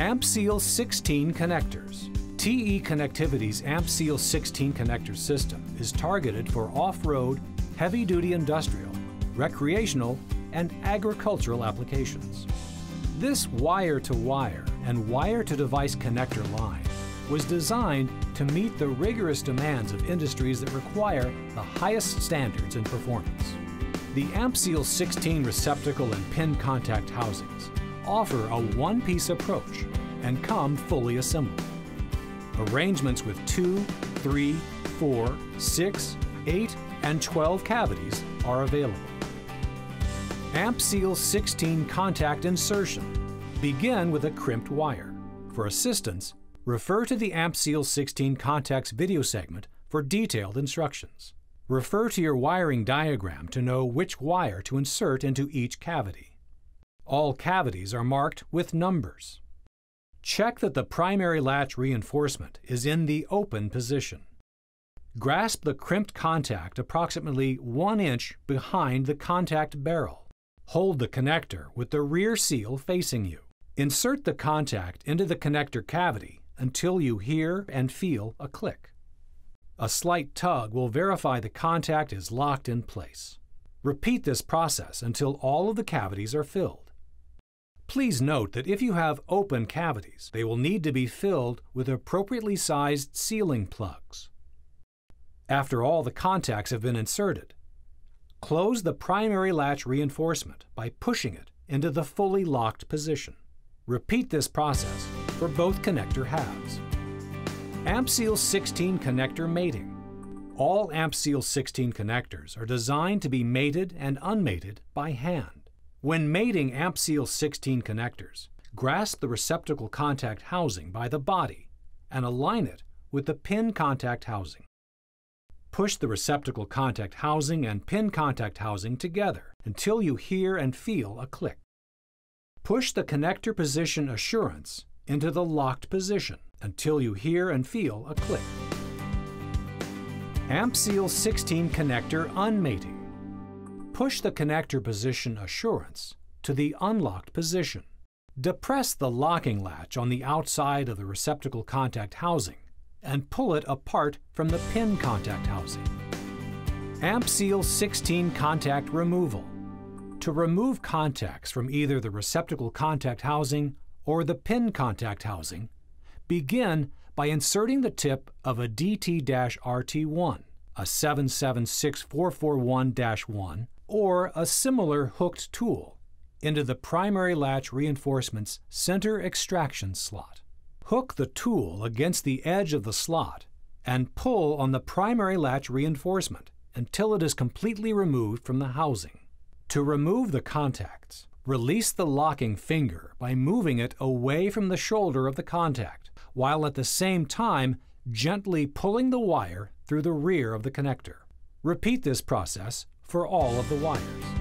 AmpSeal 16 connectors. TE Connectivity's AmpSeal 16 connector system is targeted for off-road, heavy-duty industrial, recreational, and agricultural applications. This wire-to-wire and wire-to-device connector line was designed to meet the rigorous demands of industries that require the highest standards in performance. The AmpSeal 16 receptacle and pin contact housings offer a one-piece approach and come fully assembled. Arrangements with 2, 3, 4, 6, 8, and 12 cavities are available. AmpSeal 16 contact insertion. Begin with a crimped wire. For assistance, refer to the AmpSeal 16 contacts video segment for detailed instructions. Refer to your wiring diagram to know which wire to insert into each cavity. All cavities are marked with numbers. Check that the primary latch reinforcement is in the open position. Grasp the crimped contact approximately 1 inch behind the contact barrel. Hold the connector with the rear seal facing you. Insert the contact into the connector cavity until you hear and feel a click. A slight tug will verify the contact is locked in place. Repeat this process until all of the cavities are filled. Please note that if you have open cavities, they will need to be filled with appropriately sized sealing plugs. After all the contacts have been inserted, close the primary latch reinforcement by pushing it into the fully locked position. Repeat this process for both connector halves. AmpSeal 16 connector mating. All AmpSeal 16 connectors are designed to be mated and unmated by hand. When mating AmpSeal 16 connectors, grasp the receptacle contact housing by the body and align it with the pin contact housing. Push the receptacle contact housing and pin contact housing together until you hear and feel a click. Push the connector position assurance into the locked position until you hear and feel a click. AmpSeal 16 connector unmating. Push the connector position assurance to the unlocked position. Depress the locking latch on the outside of the receptacle contact housing and pull it apart from the pin contact housing. AmpSeal 16 contact removal. To remove contacts from either the receptacle contact housing or the pin contact housing, begin by inserting the tip of a DT-RT1, a 776441-1, or a similar hooked tool into the primary latch reinforcement's center extraction slot. Hook the tool against the edge of the slot and pull on the primary latch reinforcement until it is completely removed from the housing. To remove the contacts, release the locking finger by moving it away from the shoulder of the contact, while at the same time gently pulling the wire through the rear of the connector. Repeat this process for all of the wires.